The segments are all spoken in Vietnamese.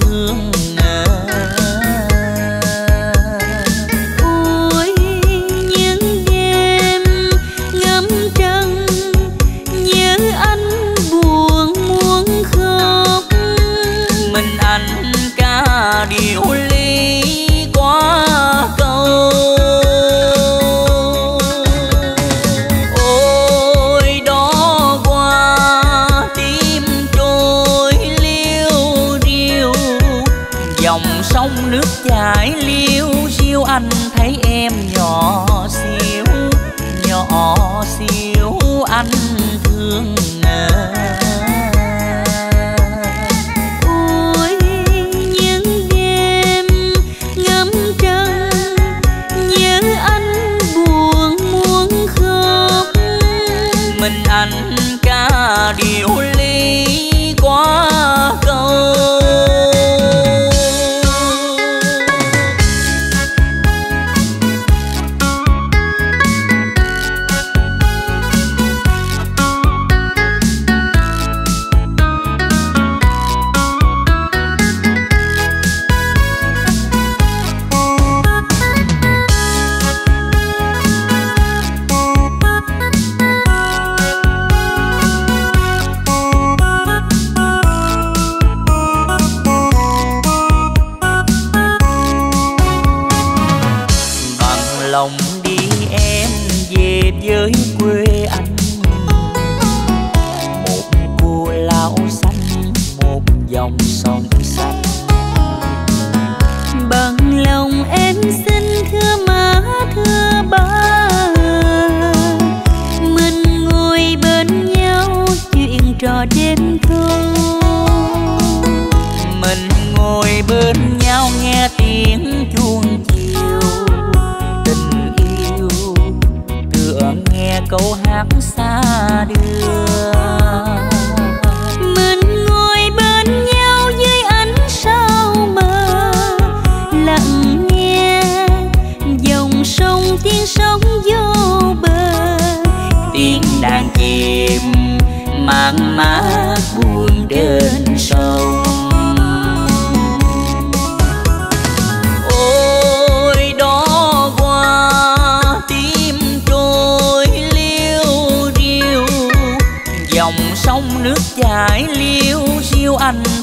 thương nghe ăn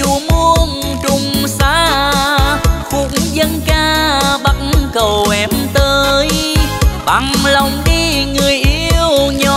dù muôn trùng xa, khúc dân ca bắt cầu em tới. Bằng lòng đi người yêu nhau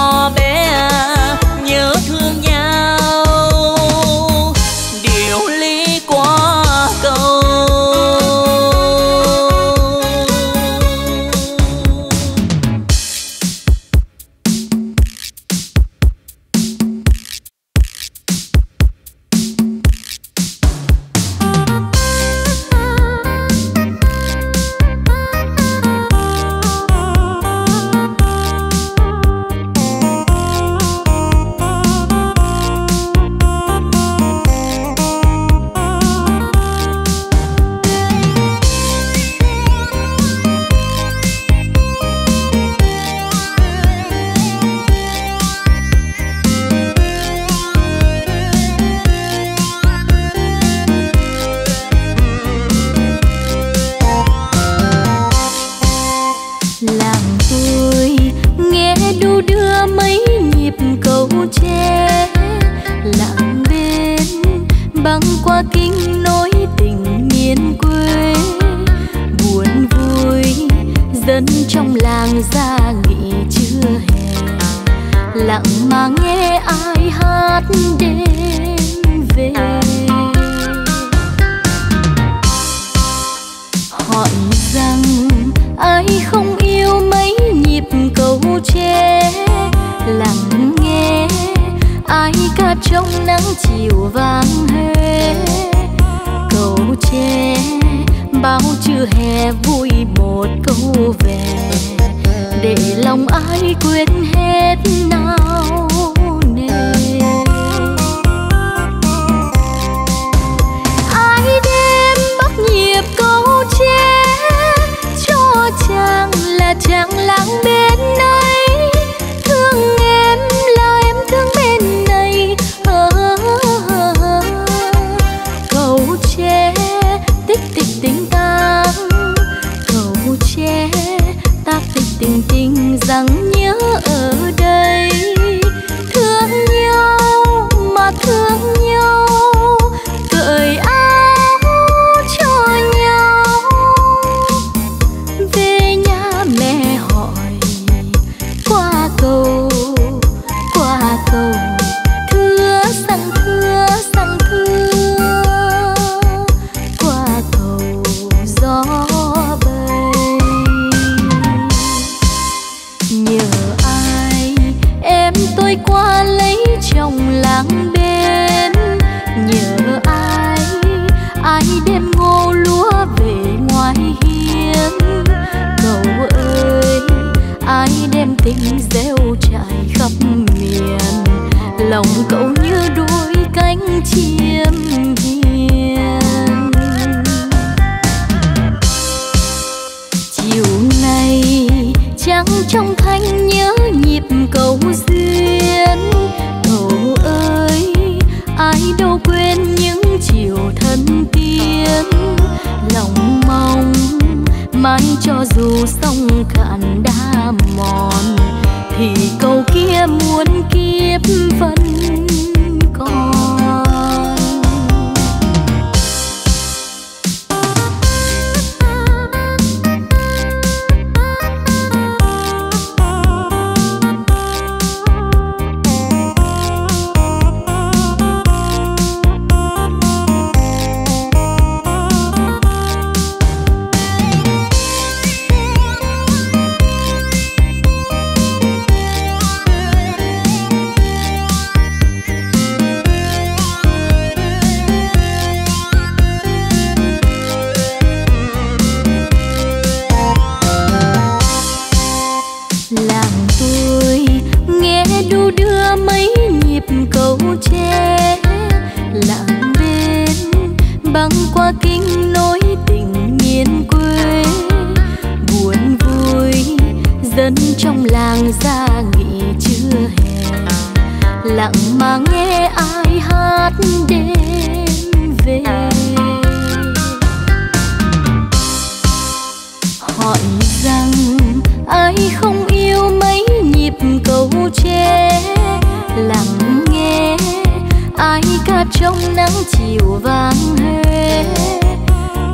chiều vang hè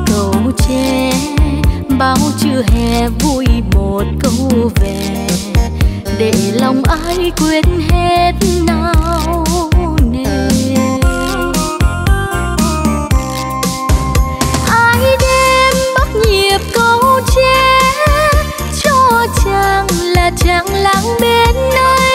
cầu tre bao chưa hè vui một câu về để lòng ai quên hết nào nề ai đêm bắt nhịp câu tre cho chàng là chàng lặng bên nơi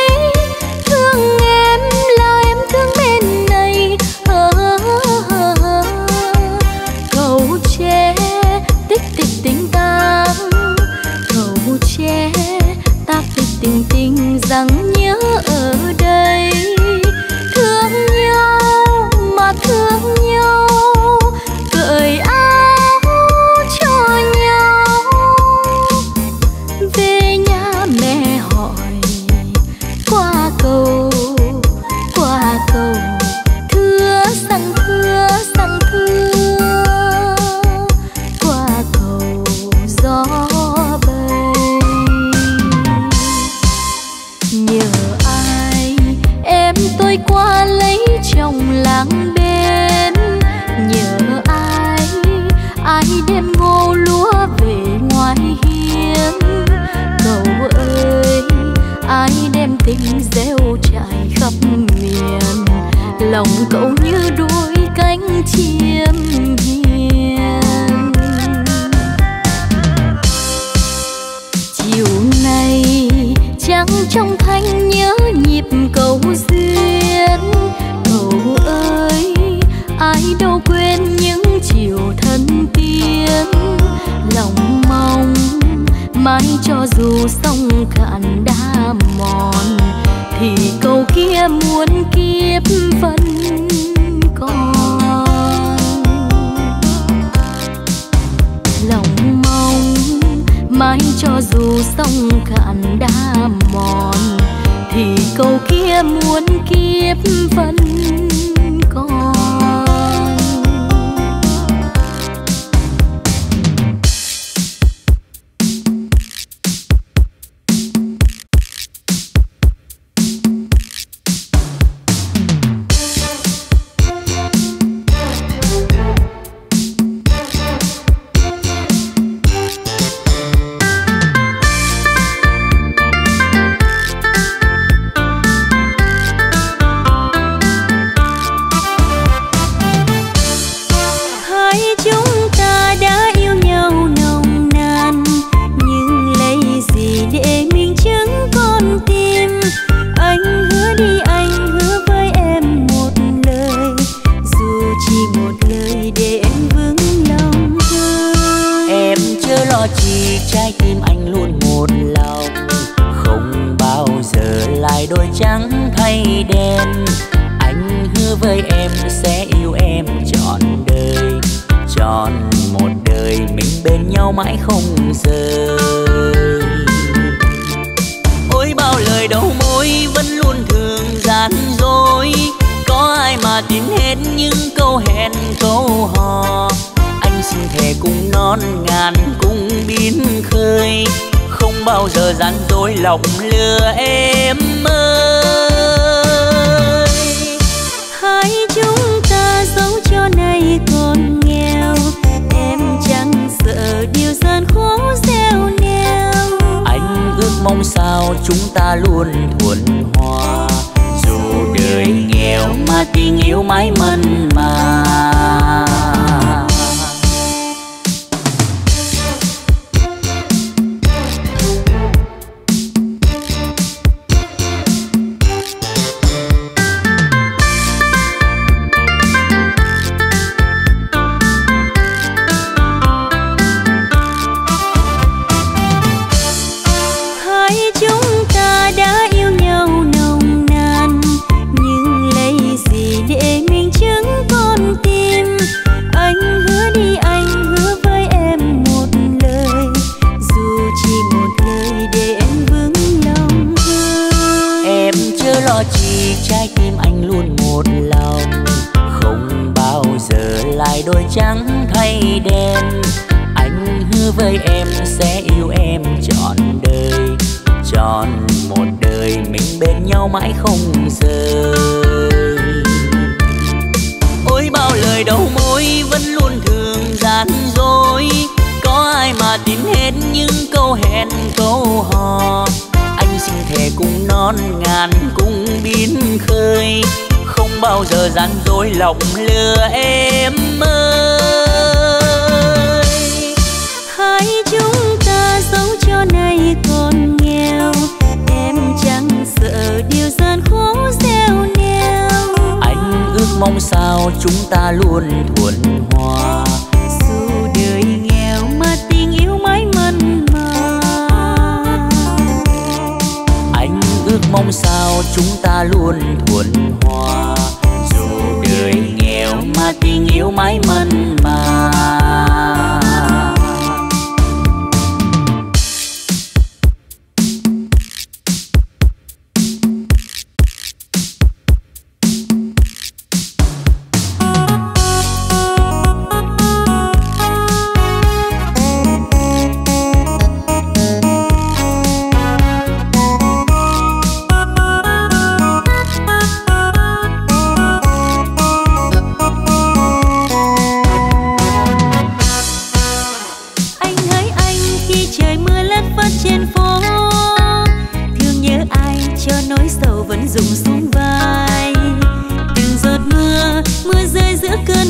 thì câu kia muốn kiếp vẫn còn. Lòng mong mãi cho dù sông cạn đã mòn, thì câu kia muốn kiếp vẫn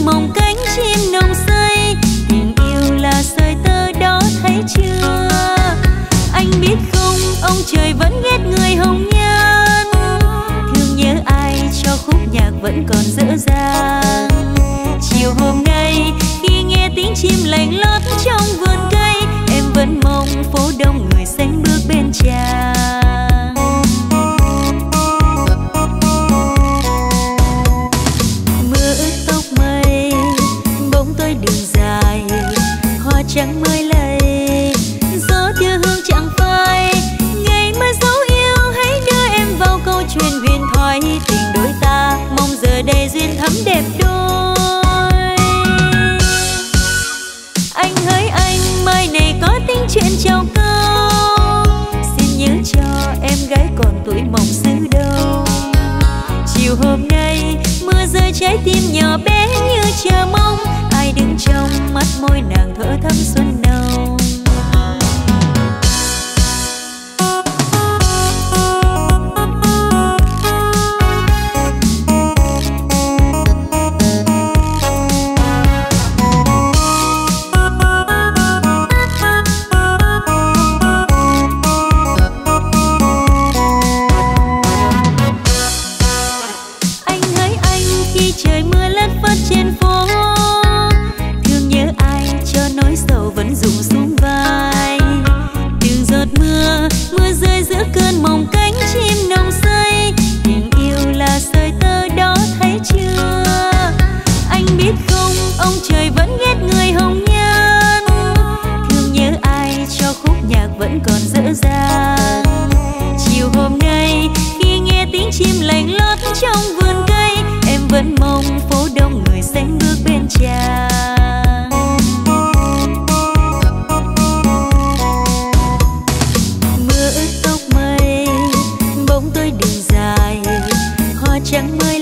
mộng cánh chim nồng say. Tình yêu là sợi tơ đó, thấy chưa? Anh biết không, ông trời vẫn ghét người hồng nhan. Thương nhớ ai cho khúc nhạc vẫn còn dở dang? Chiều hôm nay, khi nghe tiếng chim lành lót trong vườn cây, em vẫn mong phố đông tim nhỏ bé chẳng mây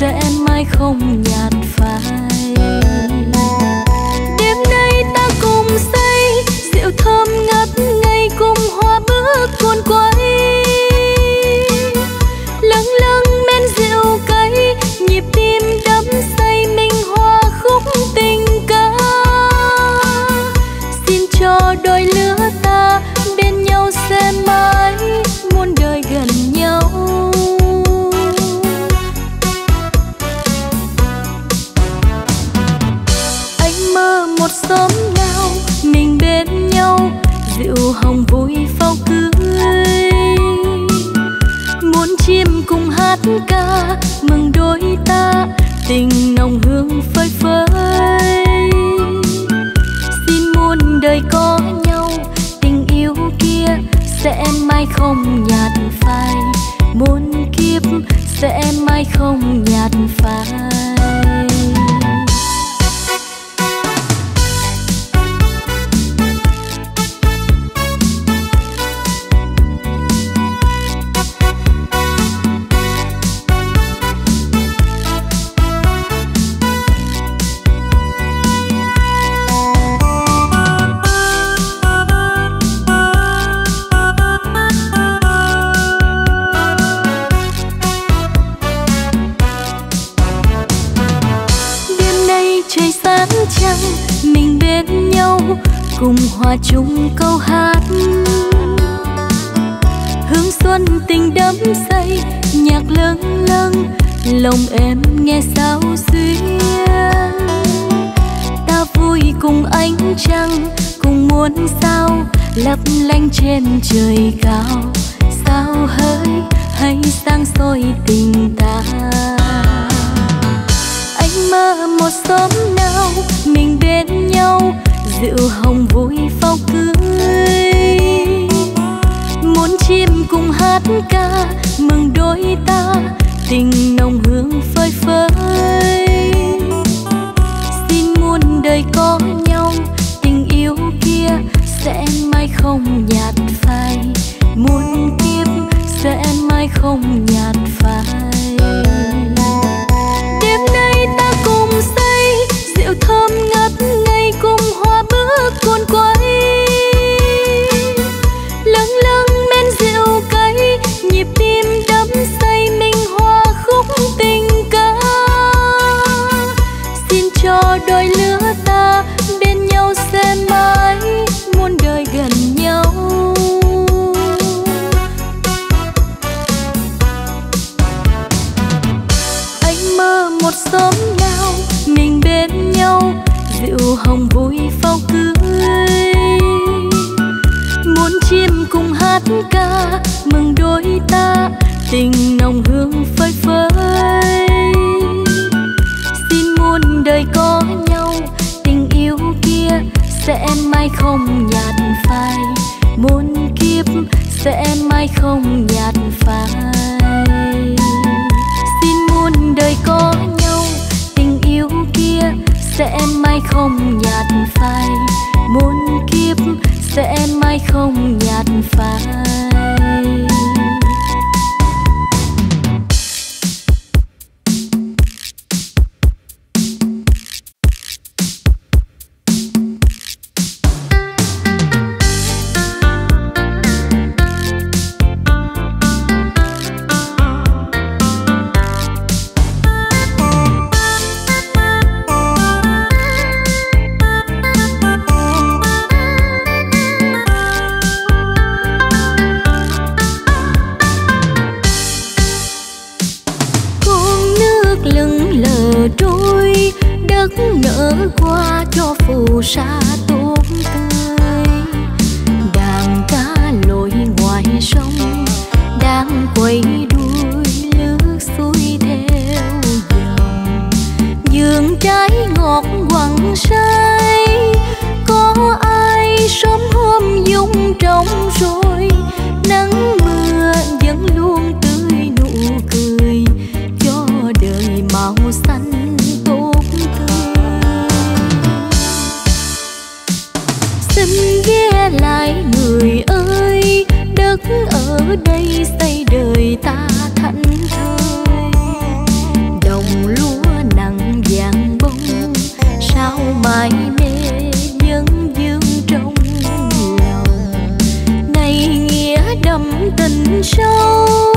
sẽ mãi không nhạt hương phơi phới. Xin muôn đời có nhau, tình yêu kia sẽ mãi không nhạt phai. Muôn kiếp sẽ mãi không nhạt không nhạt phai. Muôn kiếp sẽ hăng có ai sớm hôm dung trong rồi, nắng mưa vẫn luôn tươi nụ cười. Cho đời màu xanh tốt tươi. Xin ghé lại người ơi, đất ở đây xây đời ta. 秋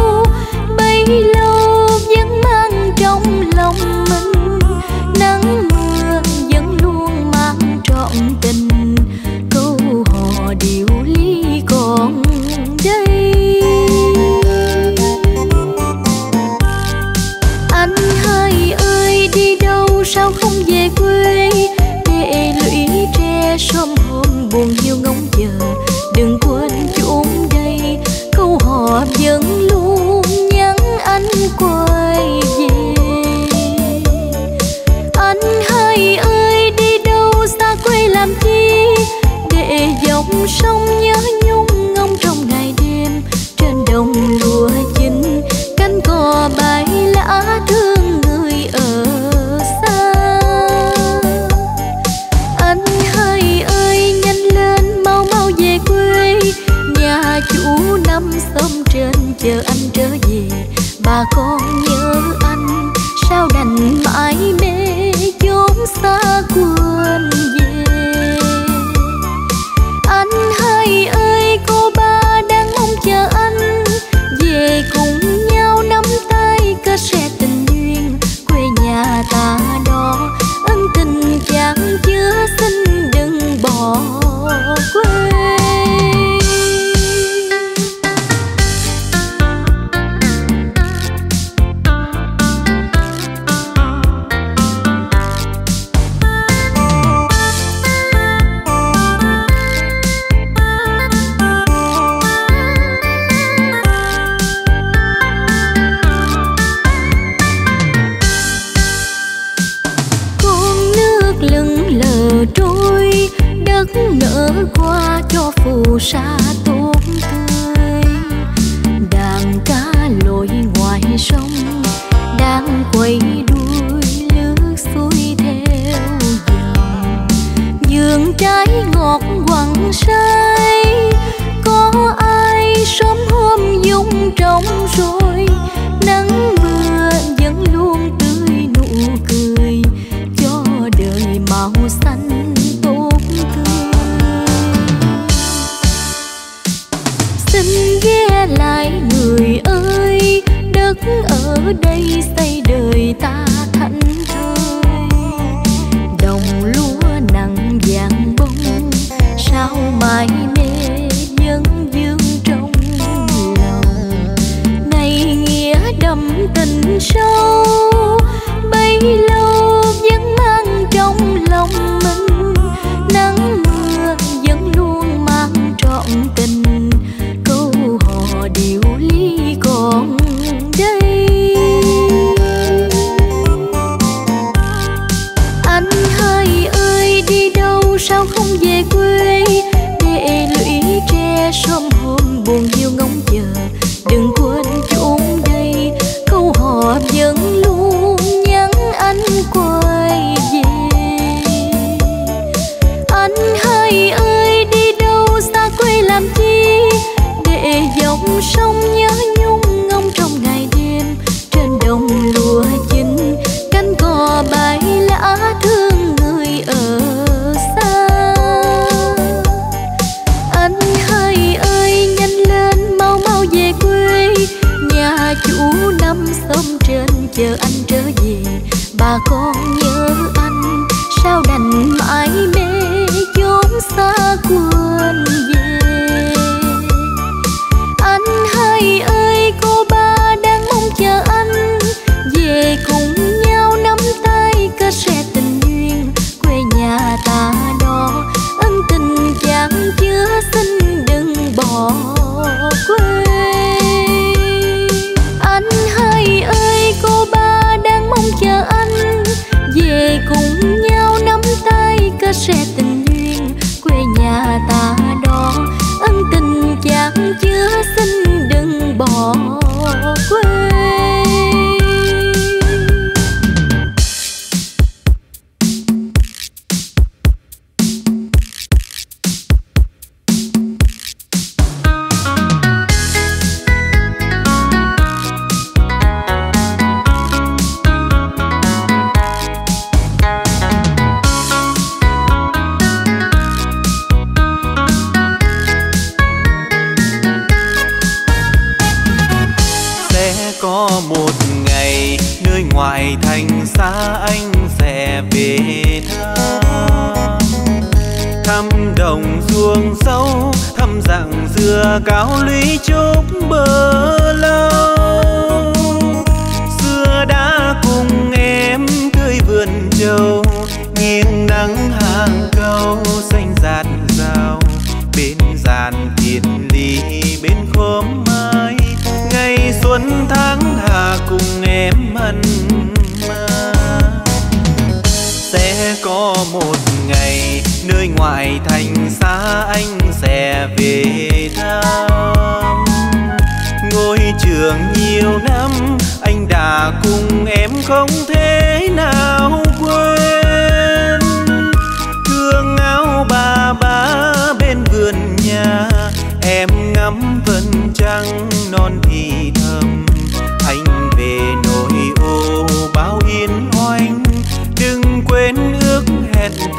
con nhớ anh sao đành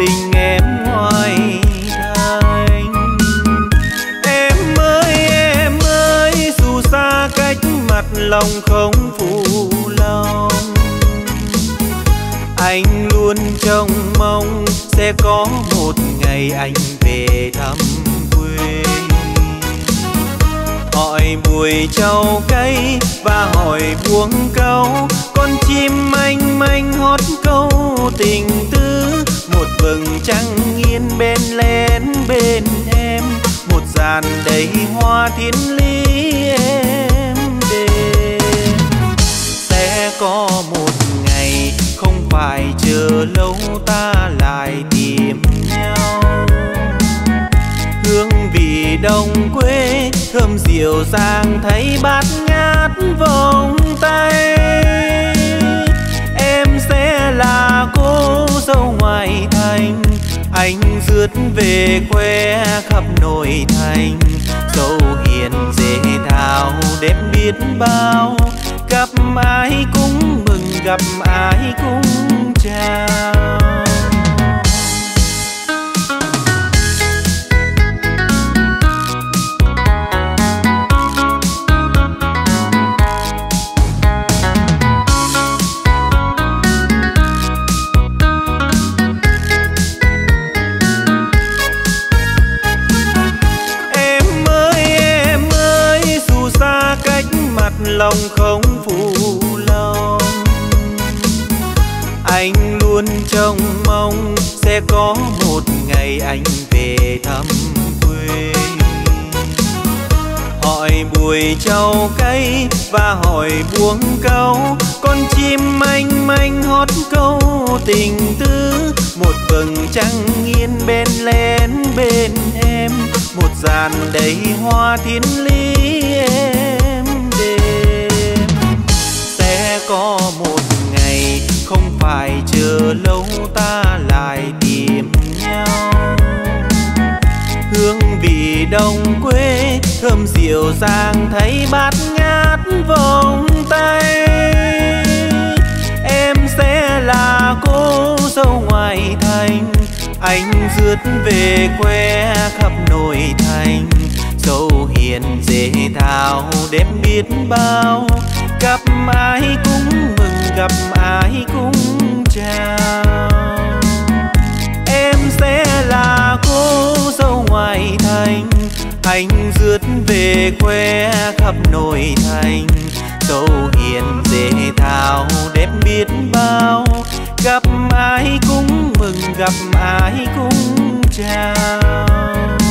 tình em ngoài thành em ơi em ơi, dù xa cách mặt lòng không phụ lòng. Anh luôn trông mong sẽ có một ngày anh về thăm quê. Hỏi bụi trâu cây và hỏi buông câu, con chim manh manh hót câu tình tư một vầng trăng nghiêng bên lén bên em, một dàn đầy hoa thiên lý em đêm. Sẽ có một ngày không phải chờ lâu ta lại tìm nhau. Hương vị đồng quê, thơm dịu dàng thấy bát ngát vòng tay sẽ là cô dâu ngoại thành. Anh rước về quê khắp nội thành. Dâu hiền dễ thao, đẹp biết bao. Gặp ai cũng mừng, gặp ai cũng chào. Lòng không phụ lòng. Anh luôn trông mong sẽ có một ngày anh về thăm quê. Hỏi bùi trâu cây và hỏi buông câu, con chim manh manh hót câu tình tư một vầng trăng yên bên lén bên em, một dàn đầy hoa thiên lý em có một ngày không phải chờ lâu ta lại tìm nhau. Hương vị đồng quê, thơm dịu dàng thấy bát ngát vòng tay. Em sẽ là cô dâu ngoại thành, anh rước về quê khắp nội thành dâu hiền dễ thao đẹp biết bao. Gặp ai cũng mừng, gặp ai cũng chào. Em sẽ là cô dâu ngoại thành anh rước về quê khắp nội thành. Dâu hiền dễ thao đẹp biết bao. Gặp ai cũng mừng, gặp ai cũng chào.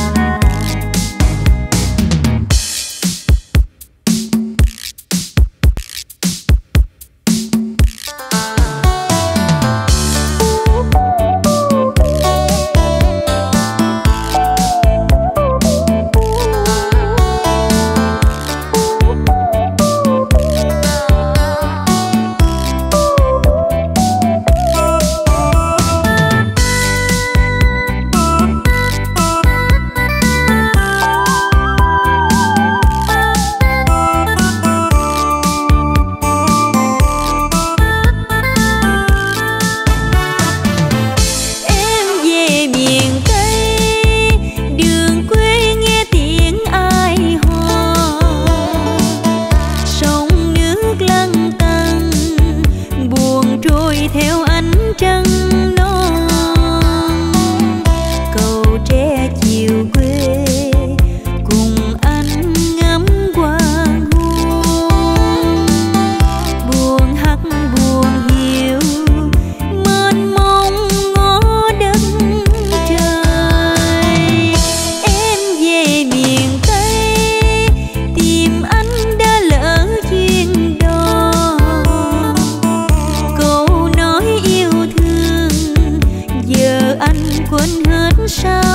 伤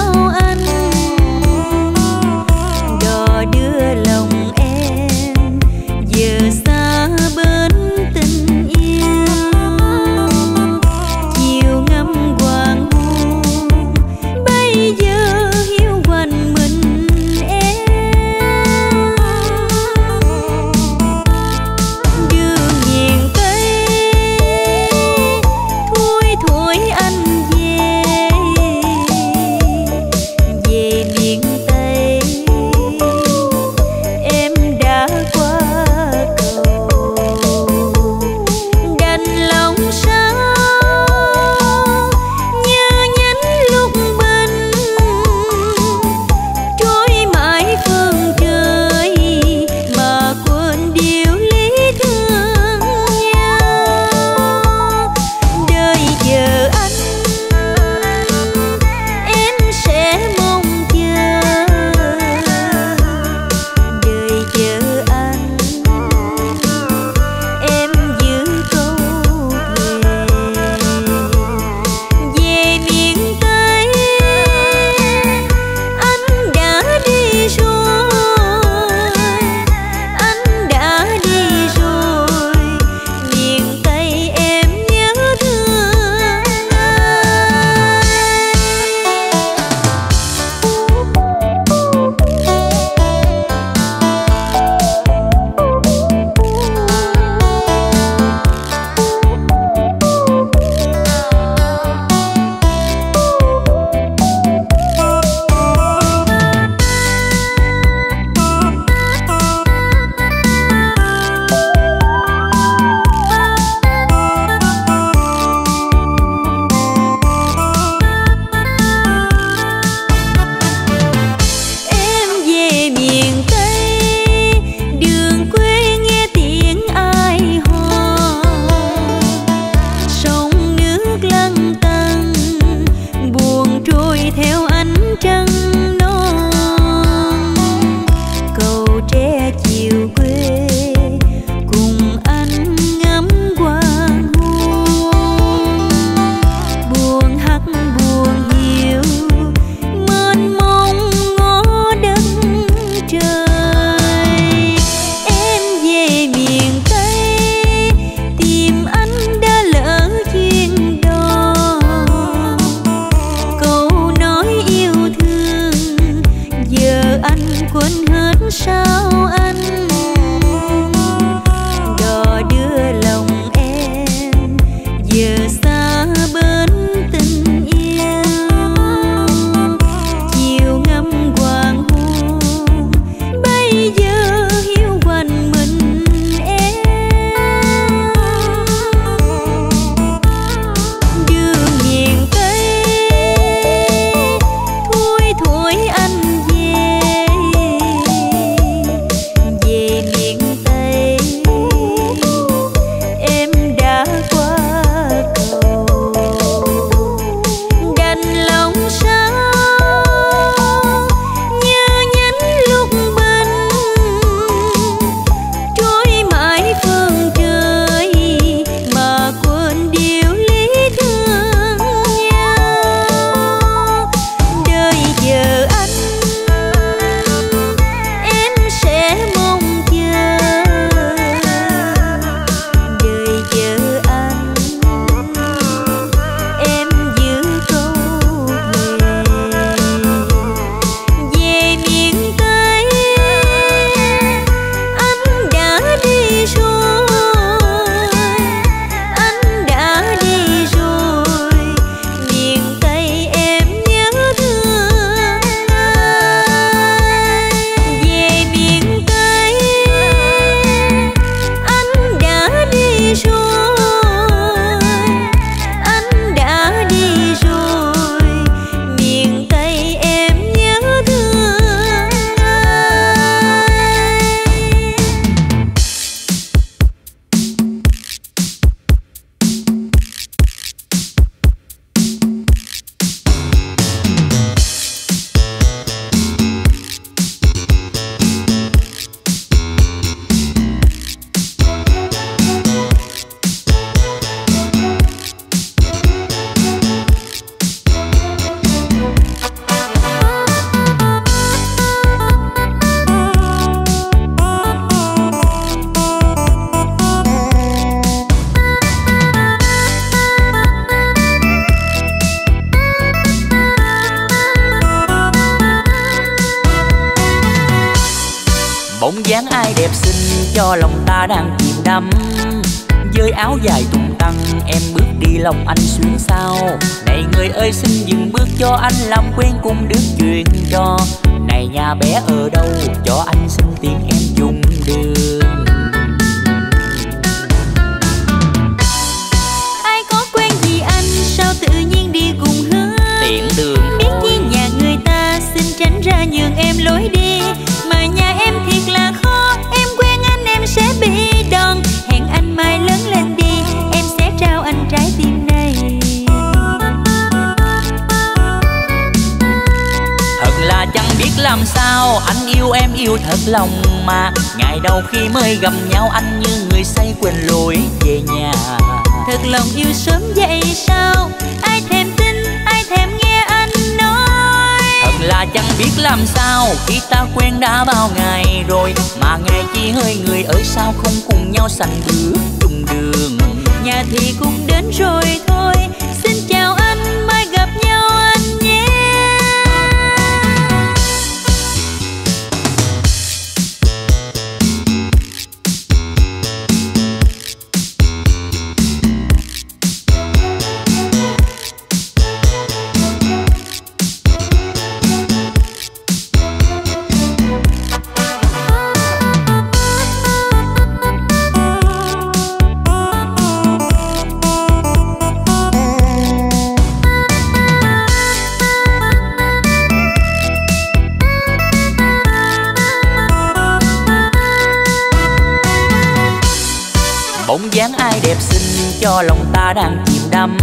đang chìm đắm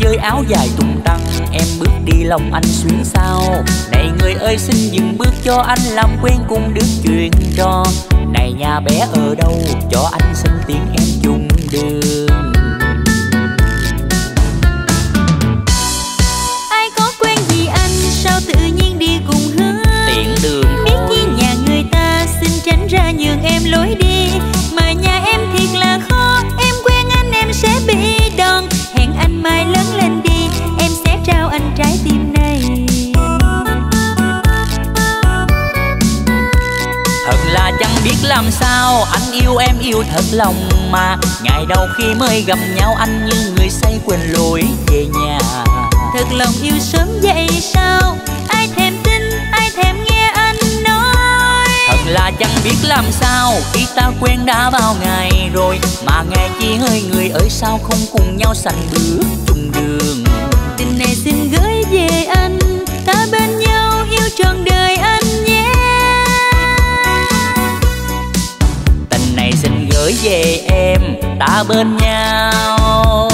với áo dài tùng tăng, em bước đi lòng anh xuyến sao này người ơi, xin dừng bước cho anh làm quen cùng đứa chuyện cho. này nhà bé ở đâu, cho anh xin làm sao? Anh yêu em yêu thật lòng mà. Ngày đầu khi mới gặp nhau, anh như người say quên lối về nhà. Thật lòng yêu sớm vậy sao? Ai thèm tin, ai thèm nghe anh nói. Thật là chẳng biết làm sao, khi ta quen đã bao ngày rồi. Mà nghe chỉ hơi người ở sao không cùng nhau sành bước chung đường. Tình này xin gửi về anh, ta bên nhau yêu trọn đời anh. Về em ta bên nhau.